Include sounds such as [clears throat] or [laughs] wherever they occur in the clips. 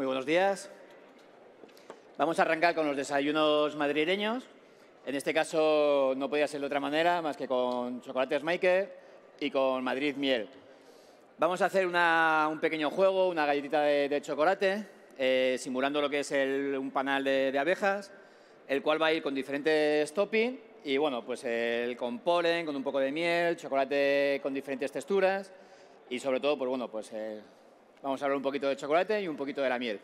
Muy buenos días. Vamos a arrancar con los desayunos madrileños. En este caso no podía ser de otra manera más que con chocolates Maker y con Madrid Miel. Vamos a hacer un pequeño juego, una galletita de, chocolate, eh, simulando lo que es un panal de, abejas, el cual va a ir con diferentes toppings y bueno, pues el con polen, con un poco de miel, chocolate con diferentes texturas y sobre todo, pues bueno, pues eh, vamos a hablar un poquito de chocolate y un poquito de la miel.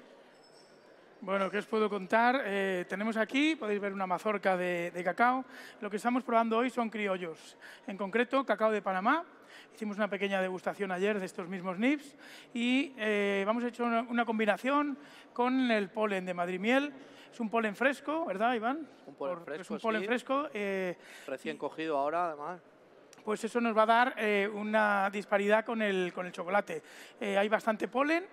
Bueno, ¿qué os puedo contar? Eh, tenemos aquí, podéis ver una mazorca de, cacao. Lo que estamos probando hoy son criollos, en concreto cacao de Panamá. Hicimos una pequeña degustación ayer de estos mismos nips y eh, vamos a hecho una, combinación con el polen de Madrid Miel. Es un polen fresco, ¿verdad, Iván? Un polen fresco, Es un polen fresco. Eh, Recién cogido ahora, además pues eso nos va a dar una disparidad con el, con el chocolate. hay bastante polen,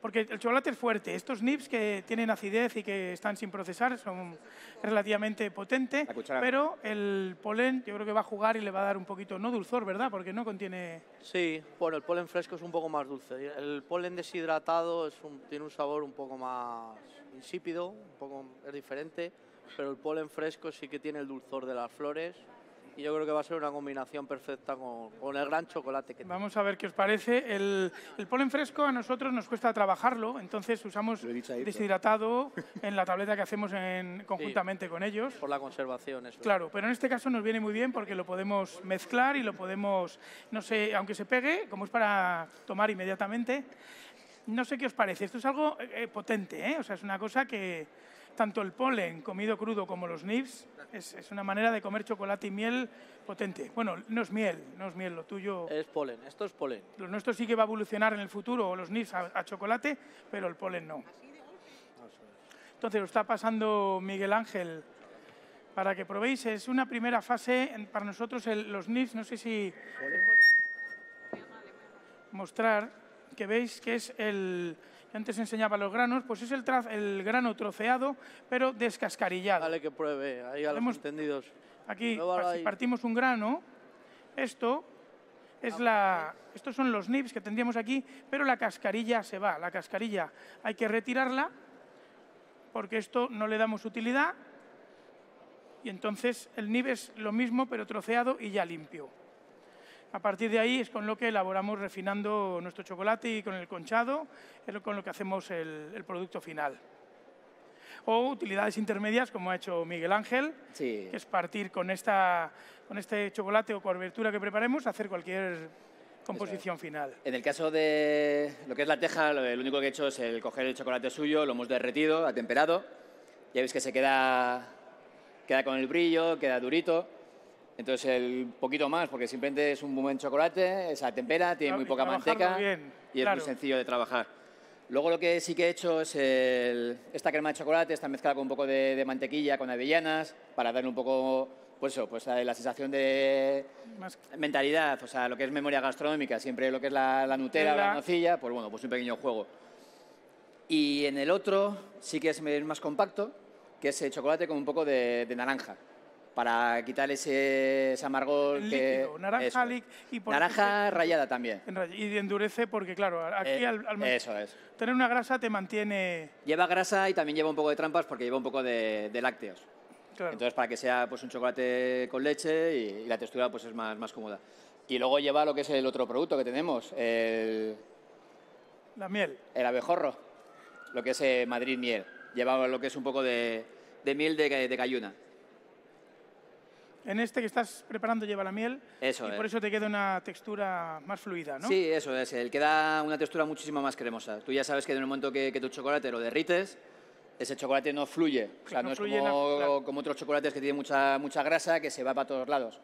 porque el chocolate es fuerte. Estos nips que tienen acidez y que están sin procesar son relativamente potentes, pero el polen yo creo que va a jugar y le va a dar un poquito, no dulzor, ¿verdad? Porque no contiene... Sí, bueno, el polen fresco es un poco más dulce. El polen deshidratado es tiene un sabor un poco más insípido, un poco es diferente, pero el polen fresco sí que tiene el dulzor de las flores y yo creo que va a ser una combinación perfecta con, el gran chocolate que Vamos a ver qué os parece. El, polen fresco a nosotros nos cuesta trabajarlo, entonces usamos deshidratado en la tableta que hacemos en, conjuntamente con ellos. Por la conservación, eso. Claro, pero en este caso nos viene muy bien porque lo podemos mezclar y lo podemos, no sé, aunque se pegue, como es para tomar inmediatamente, no sé qué os parece. Esto es algo eh, potente, ¿eh? O sea, es una cosa que tanto el polen comido crudo como los nibs es, una manera de comer chocolate y miel potente. Bueno, no es miel, no es miel, lo tuyo... Es polen, esto es polen. Lo nuestro sí que va a evolucionar en el futuro, los nibs a, chocolate, pero el polen no. Entonces lo está pasando Miguel Ángel para que probéis. Es una primera fase para nosotros los nibs, no sé si mostrar que veis que es el, antes enseñaba los granos, pues es el, el grano troceado, pero descascarillado. Vale, que pruebe, ahí a los entendidos. Aquí partimos un grano, esto es la, estos son los nibs que tendríamos aquí, pero la cascarilla se va, la cascarilla hay que retirarla porque esto no le damos utilidad y entonces el nib es lo mismo pero troceado y ya limpio. A partir de ahí es con lo que elaboramos refinando nuestro chocolate y con el conchado es con lo que hacemos el, producto final. O utilidades intermedias, como ha hecho Miguel Ángel, que es partir con, esta, con este chocolate o cobertura que preparemos, hacer cualquier composición final. En el caso de lo que es la teja, lo, único que he hecho es el coger el chocolate suyo, lo hemos derretido, atemperado. Ya veis que se queda, queda con el brillo, queda durito. Entonces, el poquito más, porque simplemente es un buen chocolate, esa tempera, tiene muy poca manteca y es muy sencillo de trabajar. Luego lo que sí que he hecho es esta crema de chocolate, está mezclada con un poco de, mantequilla, con avellanas, para darle un poco, pues eso, pues la sensación de mentalidad, o sea, lo que es memoria gastronómica, siempre lo que es la, la Nutella, la... nocilla, pues bueno, pues un pequeño juego. Y en el otro sí que es más compacto, que es el chocolate con un poco de naranja para quitar ese, amargor que... naranja y naranja rayada también. Y endurece porque, claro, aquí eh, al, eso es. tener una grasa te mantiene... Lleva grasa y también lleva un poco de trampas porque lleva un poco de, lácteos. Entonces, para que sea pues, un chocolate con leche y, la textura pues, es más, más cómoda. Y luego lleva lo que es el otro producto que tenemos, el... La miel. El abejorro, lo que es eh, Madrid miel. Lleva lo que es un poco de, miel de, de cayuna. En este que estás preparando lleva la miel eso y por eso te queda una textura más fluida, ¿no? Sí, eso es. El que da una textura muchísimo más cremosa. Tú ya sabes que en el momento que, tu chocolate lo derrites, ese chocolate no fluye. O sea, no, es como, como, otros chocolates que tienen mucha, mucha grasa que se va para todos lados.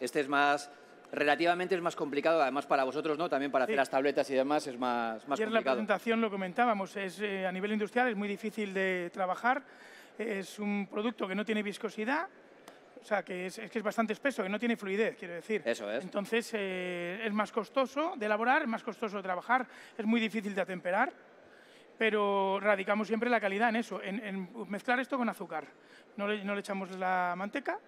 Este es más, relativamente es más complicado, además para vosotros, ¿no? También para hacer las tabletas y demás es más, más Ayer complicado. la presentación lo comentábamos, es, eh, a nivel industrial es muy difícil de trabajar, es un producto que no tiene viscosidad, o sea, que es, que es bastante espeso, que no tiene fluidez, quiero decir. Eso es. Entonces, eh, es más costoso de elaborar, es más costoso de trabajar, es muy difícil de atemperar, pero radicamos siempre la calidad en eso, en, mezclar esto con azúcar. No le, no le, echamos la manteca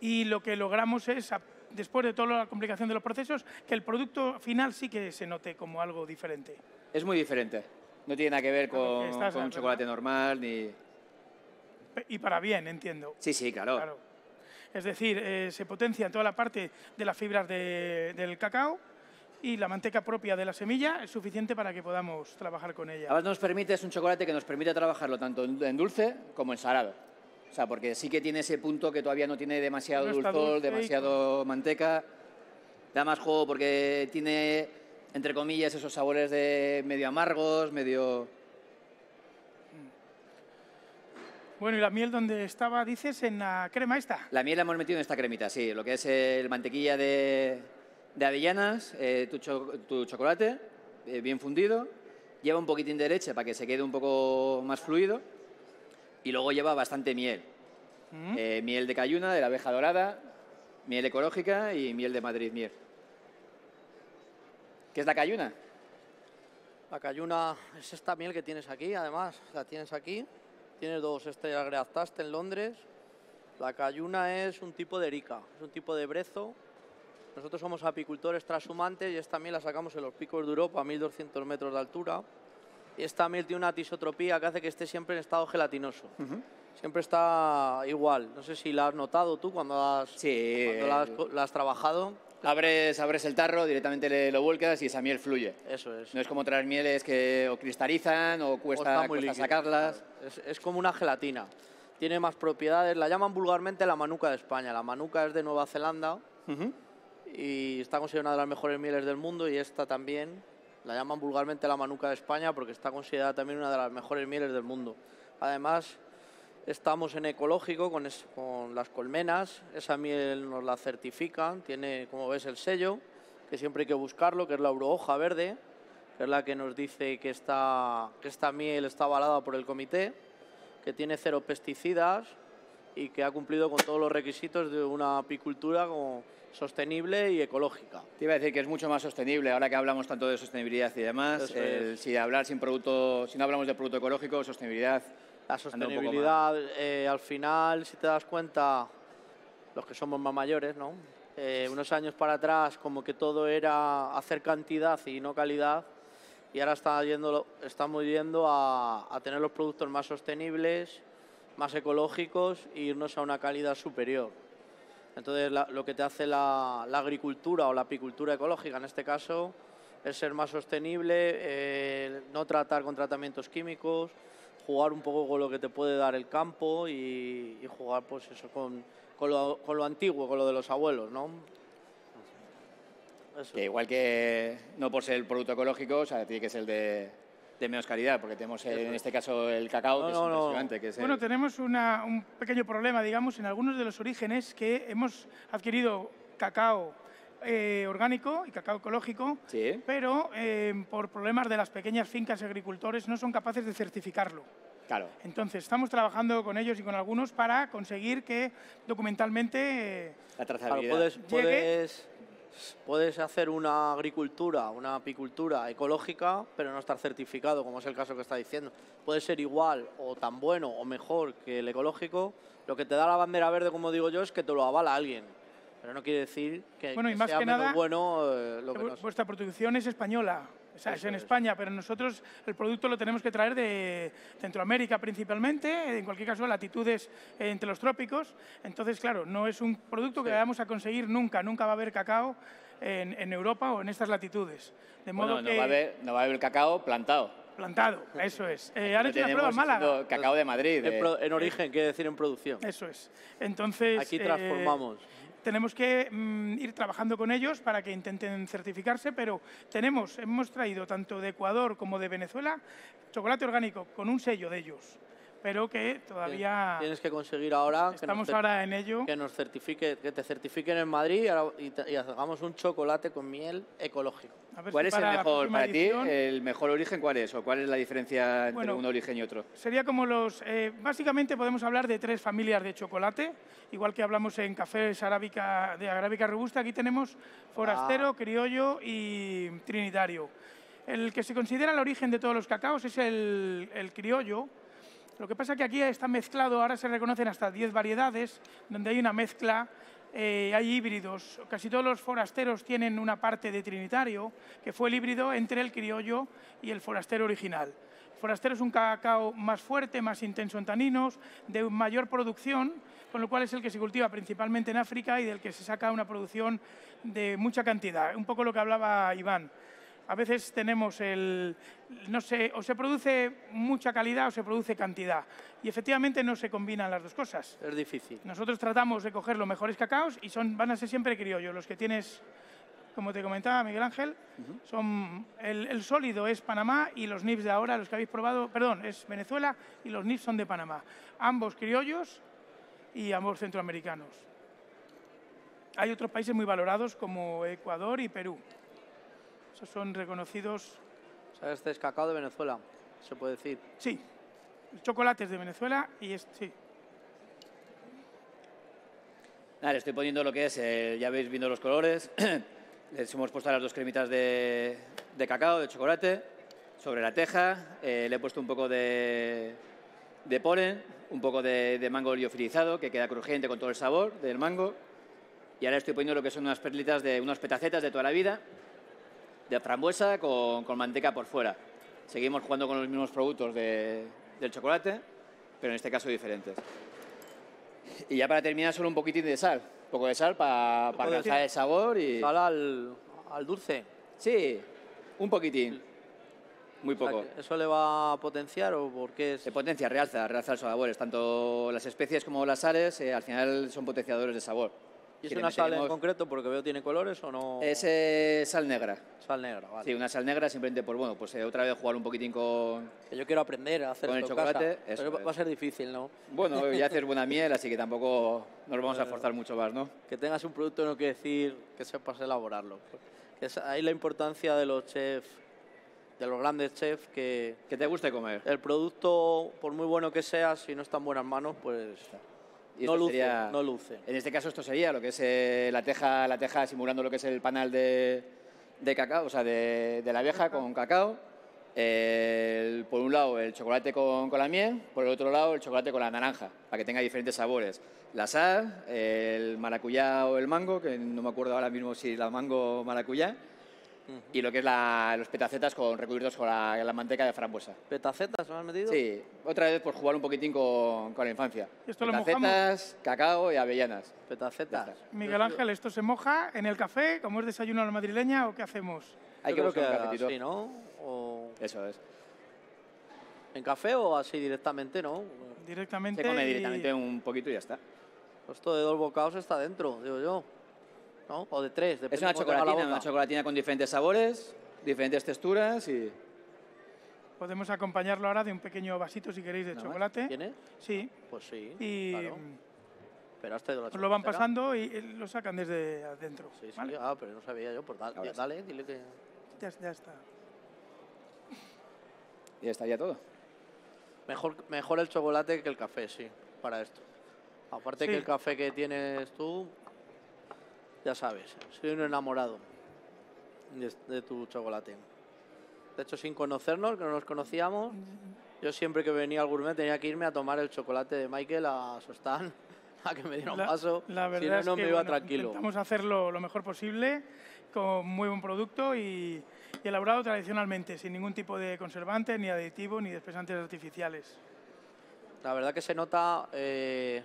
y lo que logramos es, después de toda la complicación de los procesos, que el producto final sí que se note como algo diferente. Es muy diferente. No tiene nada que ver con, un chocolate normal ni... Y para bien, entiendo. Sí, sí, claro. Es decir, eh, se potencia toda la parte de las fibras del cacao y la manteca propia de la semilla es suficiente para que podamos trabajar con ella. Además nos permite, es un chocolate que nos permite trabajarlo tanto en dulce como en salado. O sea, porque sí que tiene ese punto que todavía no tiene demasiado dulzor, demasiado manteca. Da más juego porque tiene, entre comillas, esos sabores de medio amargos, medio... Bueno, ¿y la miel dónde estaba, dices, en la crema esta? La miel la hemos metido en esta cremita, sí. Lo que es el mantequilla de, avellanas, eh, tu, chocolate, eh, bien fundido. Lleva un poquitín de leche para que se quede un poco más fluido y luego lleva bastante miel. Mm. Eh, miel de cayuna, de la abeja dorada, miel ecológica y miel de Madrid miel. ¿Qué es la cayuna? La cayuna es esta miel que tienes aquí, además, la tienes aquí. Tienes dos estrellas Greataste en Londres. La cayuna es un tipo de erica, es un tipo de brezo. Nosotros somos apicultores transhumantes y esta miel la sacamos en los picos de Europa a 1200 metros de altura y esta miel tiene una tisotropía que hace que esté siempre en estado gelatinoso. Siempre está igual. No sé si la has notado tú cuando, has, la, has, trabajado. Abres, abres el tarro, directamente lo vuelcas y esa miel fluye. Eso es. No es como otras mieles que o cristalizan o cuesta, sacarlas. Es, como una gelatina. Tiene más propiedades. La llaman vulgarmente la manuca de España. La manuca es de Nueva Zelanda y está considerada una de las mejores mieles del mundo y esta también la llaman vulgarmente la manuca de España porque está considerada también una de las mejores mieles del mundo. Además, estamos en ecológico con, con las colmenas, esa miel nos la certifican, tiene, como ves, el sello, que siempre hay que buscarlo, que es la eurohoja verde, que es la que nos dice que esta, que esta miel está avalada por el comité, que tiene cero pesticidas y que ha cumplido con todos los requisitos de una apicultura como sostenible y ecológica. Te iba a decir que es mucho más sostenible, ahora que hablamos tanto de sostenibilidad y demás, si hablar sin producto, si no hablamos de producto ecológico, sostenibilidad. La sostenibilidad, eh, al final, si te das cuenta, los que somos más mayores, ¿no? Eh, unos años para atrás, como que todo era hacer cantidad y no calidad, y ahora está yendo, estamos yendo a, a tener los productos más sostenibles, más ecológicos e irnos a una calidad superior. Entonces, lo que te hace la, agricultura o la apicultura ecológica, en este caso, es ser más sostenible, eh, no tratar con tratamientos químicos, jugar un poco con lo que te puede dar el campo y, jugar pues eso con, lo, antiguo, con lo de los abuelos, ¿no? igual que no por ser el producto ecológico, o sea, tiene que ser el de de menos calidad, porque tenemos en este caso el cacao, que es impresionante. bueno, tenemos un pequeño problema, digamos, en algunos de los orígenes que hemos adquirido cacao eh, orgánico y cacao ecológico, pero eh, por problemas de las pequeñas fincas y agricultores no son capaces de certificarlo. Claro. Entonces, estamos trabajando con ellos y con algunos para conseguir que documentalmente eh, la trazabilidad. puedes puedes hacer una agricultura, una apicultura ecológica, pero no estar certificado, como es el caso que está diciendo. Puede ser igual o tan bueno o mejor que el ecológico. Lo que te da la bandera verde, como digo yo, es que te lo avala alguien. Pero no quiere decir que, bueno, y más sea que nada, bueno eh, lo que Vuestra producción es española. O sea, es en España, pero nosotros el producto lo tenemos que traer de Centroamérica principalmente, en cualquier caso latitudes entre los trópicos. Entonces, claro, no es un producto que vayamos a conseguir nunca, nunca va a haber cacao en, Europa o en estas latitudes. De modo no, va a haber, no va a haber cacao plantado. Plantado, [laughs] eso es. Eh, ahora una prueba mala. Cacao de Madrid. En, origen, quiere decir en producción. Eso es. Entonces. Aquí transformamos. Eh, tenemos que mm, ir trabajando con ellos para que intenten certificarse, pero tenemos, hemos traído tanto de Ecuador como de Venezuela chocolate orgánico con un sello de ellos pero que todavía... Tienes que conseguir ahora... Estamos ahora en ello. Que, nos certifique, que te certifiquen en Madrid y, hagamos un chocolate con miel ecológico. ¿Cuál es el mejor para ti? ¿El mejor origen cuál es? ¿O cuál es la diferencia entre un origen y otro? Sería como los... Eh, básicamente podemos hablar de tres familias de chocolate, igual que hablamos en cafés arábica, de arábica robusta. Aquí tenemos forastero, ah. criollo y trinitario. El que se considera el origen de todos los cacaos es el, el criollo, lo que pasa es que aquí está mezclado, ahora se reconocen hasta 10 variedades, donde hay una mezcla, eh, hay híbridos. Casi todos los forasteros tienen una parte de trinitario, que fue el híbrido entre el criollo y el forastero original. Forastero es un cacao más fuerte, más intenso en taninos, de mayor producción, con lo cual es el que se cultiva principalmente en África y del que se saca una producción de mucha cantidad. Un poco lo que hablaba Iván. A veces tenemos el, no sé, o se produce mucha calidad o se produce cantidad. Y efectivamente no se combinan las dos cosas. Es difícil. Nosotros tratamos de coger los mejores cacaos y son, van a ser siempre criollos. Los que tienes, como te comentaba Miguel Ángel, son el, sólido es Panamá y los NIPS de ahora, los que habéis probado, perdón, es Venezuela y los NIPS son de Panamá. Ambos criollos y ambos centroamericanos. Hay otros países muy valorados como Ecuador y Perú. Esos son reconocidos. este es cacao de Venezuela, se puede decir. Sí, el chocolate es de Venezuela y es, sí. le estoy poniendo lo que es, eh, ya habéis visto los colores. [clears throat] Les hemos puesto las dos cremitas de, cacao, de chocolate, sobre la teja. Eh, le he puesto un poco de, de polen, un poco de, mango liofilizado, que queda crujiente con todo el sabor del mango. Y ahora estoy poniendo lo que son unas perlitas de unas petacetas de toda la vida de frambuesa con, con, manteca por fuera. Seguimos jugando con los mismos productos de, del chocolate, pero en este caso diferentes. Y ya para terminar, solo un poquitín de sal. Un poco de sal para para alcanzar el sabor y... ¿Sal al, al dulce? Sí, un poquitín. Muy poco. ¿Eso le va a potenciar o por qué es...? Se potencia, realza, realza los sabores. Tanto las especies como las sales eh, al final son potenciadores de sabor. ¿Y es una sal en concreto porque veo tiene colores o no? Es eh, sal negra. Sal negra, vale. Sí, una sal negra simplemente por, bueno, pues eh, otra vez jugar un poquitín con... Que yo quiero aprender a hacer con el chocolate. pero va a ser difícil, ¿no? Bueno, ya haces [laughs] buena miel, así que tampoco nos vamos a forzar mucho más, ¿no? Que tengas un producto no quiere decir que sepas elaborarlo. Es ahí la importancia de los chefs, de los grandes chefs, que... Que te guste comer. El producto, por muy bueno que sea, si no está en buenas manos, pues no, luce, no luce. En este caso esto sería lo que es eh, la, teja, la teja simulando lo que es el panal de, de cacao, o sea, de, de la vieja con cacao. por un lado el chocolate con, con, la miel, por el otro lado el chocolate con la naranja, para que tenga diferentes sabores. La sal, el maracuyá o el mango, que no me acuerdo ahora mismo si la mango o maracuyá, y lo que es los petacetas con, recubiertos con la, manteca de frambuesa. ¿Petacetas lo has metido? Sí, otra vez por jugar un poquitín con, la infancia. Esto petacetas, cacao y avellanas. Petacetas. Miguel Ángel, ¿esto se moja en el café, como es desayuno a la madrileña, o qué hacemos? Hay que buscar un cafetito. Sí, ¿no? O... Eso es. ¿En café o así directamente, no? Directamente. Se come directamente un poquito y ya está. Esto de dos bocados está dentro, digo yo. O de tres. Es una chocolatina, una chocolatina con diferentes sabores, diferentes texturas y... Podemos acompañarlo ahora de un pequeño vasito, si queréis, de chocolate. ¿Tiene? Sí. Pues sí, y claro. Pero has la lo van pasando y lo sacan desde adentro. Sí, sí. Ah, pero no sabía yo. Pues dale, dale dile que... Ya, ya está. Y ya estaría todo. Mejor, mejor el chocolate que el café, sí, para esto. Aparte que el café que tienes tú, ya sabes, soy un enamorado de, tu chocolate. De hecho, sin conocernos, que no nos conocíamos, yo siempre que venía al gourmet tenía que irme a tomar el chocolate de Michael a su stand, [laughs] a que me diera un paso. La verdad si no, es no que, me iba tranquilo. Intentamos hacerlo lo mejor posible, con muy buen producto y, elaborado tradicionalmente, sin ningún tipo de conservante, ni aditivo, ni de espesantes artificiales. La verdad que se nota eh,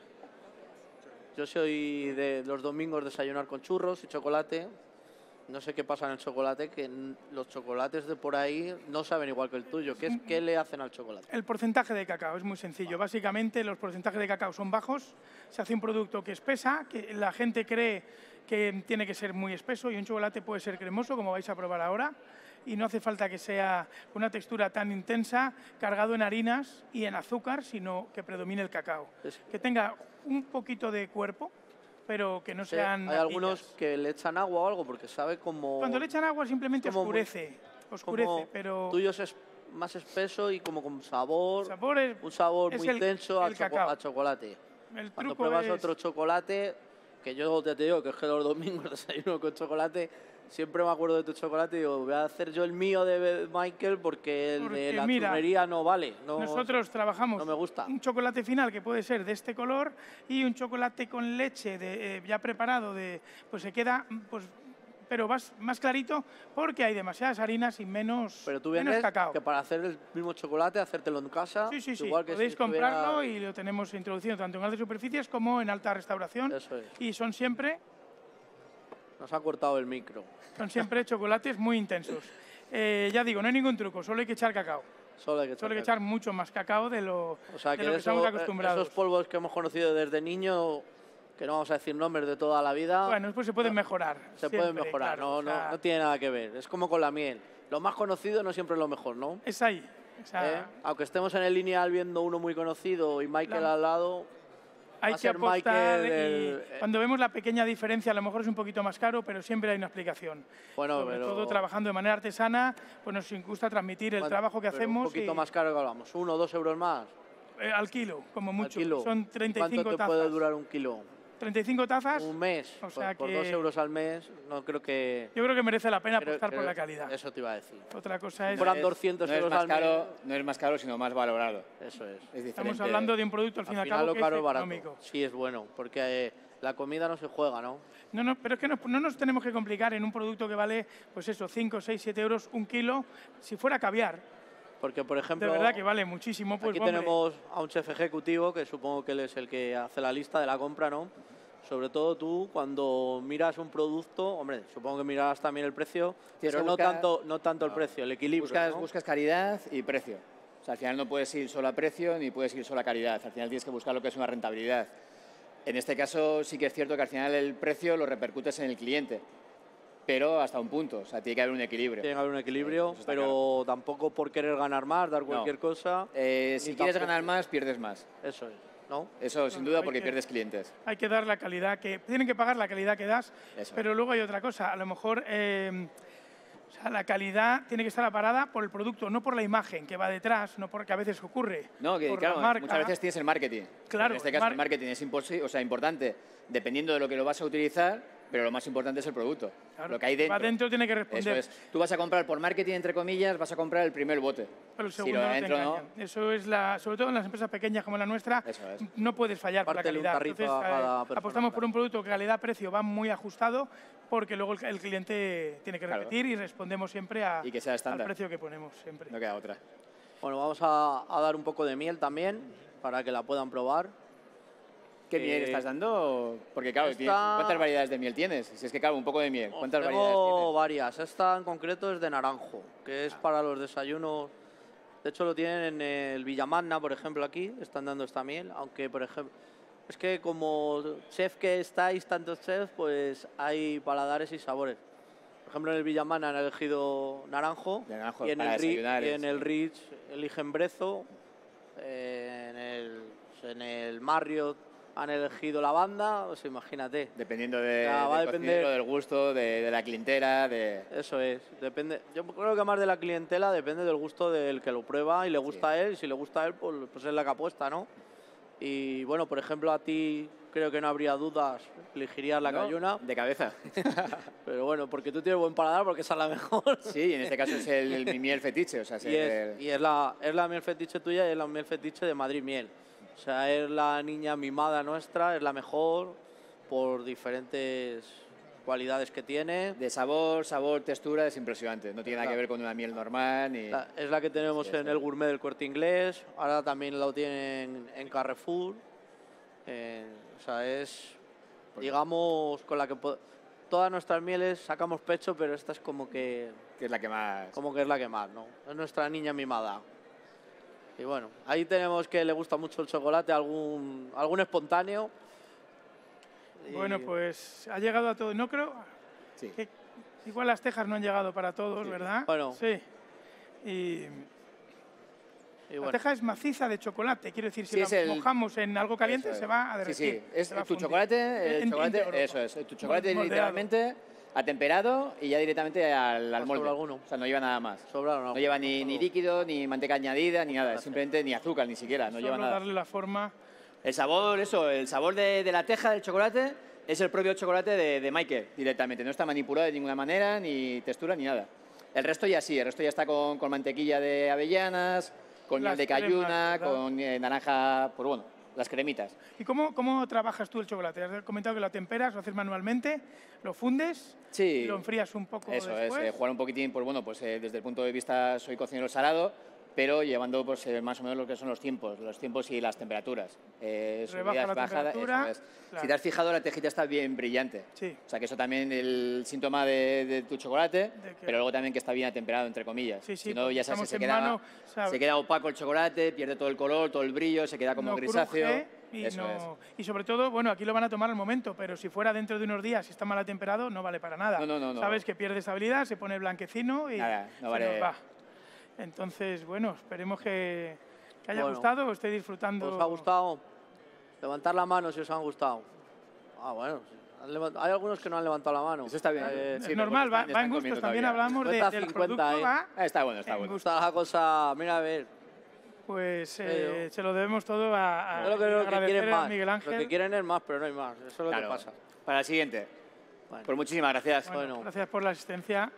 yo soy de los domingos desayunar con churros y chocolate. No sé qué pasa en el chocolate, que los chocolates de por ahí no saben igual que el tuyo. ¿Qué, ¿Qué le hacen al chocolate? El porcentaje de cacao es muy sencillo. Básicamente los porcentajes de cacao son bajos. Se hace un producto que espesa, que la gente cree que tiene que ser muy espeso y un chocolate puede ser cremoso, como vais a probar ahora y no hace falta que sea una textura tan intensa, cargado en harinas y en azúcar, sino que predomine el cacao. Que tenga un poquito de cuerpo, pero que no sean... hay algunos que le echan agua o algo porque sabe como... Cuando le echan agua simplemente oscurece, oscurece, pero... Tuyo es más espeso y como con sabor, sabor un sabor muy intenso a, chocolate. Cuando pruebas otro chocolate, que yo te digo que es que los domingos [laughs] desayuno con chocolate, siempre me acuerdo de tu chocolate y digo, voy a hacer yo el mío de Michael porque el de la mira, no vale. nosotros trabajamos no me gusta. un chocolate final que puede ser de este color y un chocolate con leche de, eh, ya preparado, de, pues se queda pues, pero vas más clarito porque hay demasiadas harinas y menos, Pero tú menos vienes cacao. que para hacer el mismo chocolate, hacértelo en casa. Sí, sí, sí. igual que si Podéis estuviera- comprarlo y lo tenemos introducido tanto en altas superficies como en alta restauración. Eso es. Y son siempre, Nos ha cortado el micro. son siempre chocolates muy intensos. Eh, ya digo, no hay ningún truco, solo hay que echar cacao. Solo hay que Solo hay que echar- echar mucho más cacao de lo, O sea, de que, lo que eso- estamos eh, acostumbrados. esos polvos que hemos conocido desde niño, que no vamos a decir nombres de toda la vida, Bueno, pues se pueden mejorar. se siempre, pueden mejorar. claro, no, o no- sea, no tiene nada que ver. Es como con la miel. Lo más conocido no siempre es lo mejor, ¿no? Es ahí. ¿Eh? Aunque estemos en el lineal viendo uno muy conocido y Michael La- al lado, hay que apostar y el- cuando vemos la pequeña diferencia a lo mejor es un poquito más caro, pero siempre hay una explicación. bueno, Sobre pero todo trabajando de manera artesana, pues nos gusta transmitir el bueno, trabajo que hacemos Un poquito y- más caro que hablamos, uno o dos euros más. eh, al kilo, como al mucho. kilo. Son ¿Cuánto 35 te tazas. puede durar un kilo? 35 tazas. Un mes. o Por- sea por, que- dos euros al mes, no creo que. Yo creo que merece la pena creo- apostar por la calidad. Eso te iba a decir. Otra cosa es, fueran es- 200 no es euros más al mes. caro, No es más caro, sino más valorado. Eso es. Estamos hablando de un producto al fin y Al cabo lo que caro es es barato. económico. Sí, es bueno, porque eh, la comida no se juega, ¿no? No, no, pero es que no, no nos tenemos que complicar en un producto que vale, pues eso, 5, 6, 7 euros un kilo. Si fuera caviar, Porque, por de ejemplo, verdad que vale muchísimo, pues aquí hombre, tenemos a un chef ejecutivo, que supongo que él es el que hace la lista de la compra, ¿no? Sobre todo tú, cuando miras un producto, hombre, supongo que mirarás también el precio, Tienes pero no tanto, no tanto el precio, el equilibrio, Buscas, ¿no? buscas calidad y precio. O sea, al final no puedes ir solo a precio ni puedes ir solo a calidad. Al final tienes que buscar lo que es una rentabilidad. En este caso sí que es cierto que al final el precio lo repercutes en el cliente, pero hasta un punto. O sea, tiene que haber un equilibrio. Tiene que haber un equilibrio, Eso está pero tampoco por querer ganar más, dar cualquier cosa. Eh, si quieres tampoco- ganar más, pierdes más. Eso es, ¿no? Eso sin duda porque que- pierdes clientes. hay que dar la calidad que... Tienen que pagar la calidad que das, Eso. pero luego hay otra cosa. A lo mejor eh, o sea, la calidad tiene que estar aparada por el producto, no por la imagen que va detrás, no porque a veces ocurre. No, que claro, muchas veces tienes el marketing. Claro, En este caso mar- el marketing es o sea, importante dependiendo de lo que lo vas a utilizar, pero lo más importante es el producto. Claro, lo que hay va dentro. dentro tiene que Eso responder. es. Tú vas a comprar por marketing, entre comillas, vas a comprar el primer bote. Pero el si segundo lo no. Eso es la, sobre todo en las empresas pequeñas como la nuestra, Eso es. no puedes fallar por la Pártele un calidad. Entonces, a cada eh, apostamos por claro. un producto que calidad-precio va muy ajustado porque luego el, el cliente tiene que Claro. repetir y respondemos siempre a, Y que sea al precio que ponemos siempre. no queda otra. Bueno, vamos a, a dar un poco de miel también, para que la puedan probar. ¿Qué Eh, miel estás dando? Porque claro, esta- ¿cuántas variedades de miel tienes? Si es que claro, un poco de miel. ¿Cuántas Tengo variedades tienes? varias. Esta en concreto es de naranjo, que es para los desayunos. De hecho, lo tienen en el Villamagna, por ejemplo, aquí. Están dando esta miel. Aunque, por ejemplo, es que como chef que estáis, tantos chefs, pues hay paladares y sabores. Por ejemplo, en el Villamagna han elegido naranjo. De naranjo, y en el, y en el Rich eligen brezo. eh, en, el, en el Marriott han elegido lavanda. Pues imagínate. Dependiendo de, Ya, va a del depender- del gusto, de, de la clientela, de... Eso es, depende. Yo creo que más de la clientela depende del gusto del que lo prueba y le gusta a él. Y si le gusta a él, pues, pues es la que apuesta, ¿no? Y bueno, por ejemplo, a ti creo que no habría dudas, elegirías la ¿no? cayuna. De cabeza. [laughs] Pero bueno, porque tú tienes buen paladar, porque esa es la mejor. [laughs] sí, en este caso es el, el- mi miel fetiche. O sea, [laughs] y es, el- y es la, es la miel fetiche tuya y es la miel fetiche de Madrid Miel. O sea, es la niña mimada nuestra, es la mejor por diferentes cualidades que tiene. de sabor, sabor, textura, es impresionante. No tiene nada que ver con una miel normal ni... La- es la que tenemos Sí, en el gourmet del corte inglés, ahora también lo tienen en Carrefour. Eh, o sea, es, digamos, con la que todas nuestras mieles sacamos pecho, pero esta es como que, que es la que más... como que es la que más, ¿no? Es nuestra niña mimada. Y bueno, ahí tenemos que le gusta mucho el chocolate, algún, algún espontáneo. Y- Bueno, pues ha llegado a todo. No creo Sí. que igual las tejas no han llegado para todos, ¿verdad? Bueno. Sí. Y y la teja es maciza de chocolate, quiero decir, si Sí, la es el- mojamos en algo caliente es. se va a Sí, derretir. sí, es va a tu fundir. chocolate, el En- chocolate, eso es, tu chocolate Moldeado. literalmente atemperado y ya directamente al, al ¿Más molde. alguno? O sea, no lleva nada más. sobraron No algo. lleva ni, ni líquido, ni manteca añadida, ni nada, simplemente ni azúcar, ni siquiera, no Solo lleva nada. darle la forma. El sabor, eso, el sabor de, de la teja del chocolate es el propio chocolate de, de Michael directamente. No está manipulado de ninguna manera, ni textura, ni nada. El resto ya sí, el resto ya está con, con mantequilla de avellanas, con miel de cayuna, con eh, naranja, pues bueno, las cremitas. ¿Y cómo, cómo trabajas tú el chocolate? Has comentado que lo temperas, lo haces manualmente, lo fundes Sí. y lo enfrías un poco Eso después. es, eh, jugar un poquitín, pues bueno, pues eh, desde el punto de vista soy cocinero salado, pero llevando pues eh, más o menos lo que son los tiempos, los tiempos y las temperaturas. Eh, Rebaja subidas, la bajadas, temperatura, es. claro. Si te has fijado, la tejita está bien brillante. Sí. O sea que eso también el síntoma de, de tu chocolate, De que- pero luego también que está bien atemperado, entre comillas. Sí, sí, si no, ya sabes se queda, se queda opaco el chocolate, pierde todo el color, todo el brillo, se queda como no grisáceo. cruje y, eso no- es. y sobre todo, bueno, aquí lo van a tomar al momento, pero si fuera dentro de unos días y está mal atemperado, no vale para nada. No, no, no, no. Sabes que pierde estabilidad, se pone blanquecino y Nada, no se vale. nos va. Entonces, bueno, esperemos que, que haya Bueno. gustado o esté disfrutando. ¿Os ha gustado? Levantar la mano si os han gustado. Ah, bueno. Hay algunos que no han levantado la mano. Eso está bien. Eh, Es Sí, normal, va, va en gustos. También todavía. hablamos de- 50, del 50, producto, ¿eh? va, está bueno, está En bueno. Está la cosa, mira a ver. pues eh, se lo debemos todo a, a Yo creo que lo quieren a más. Miguel Lo Ángel. que quieren es más, pero no hay más. Eso es lo Claro. que pasa. Para el siguiente. Bueno. Pues muchísimas gracias. Bueno, Bueno. Gracias por la asistencia.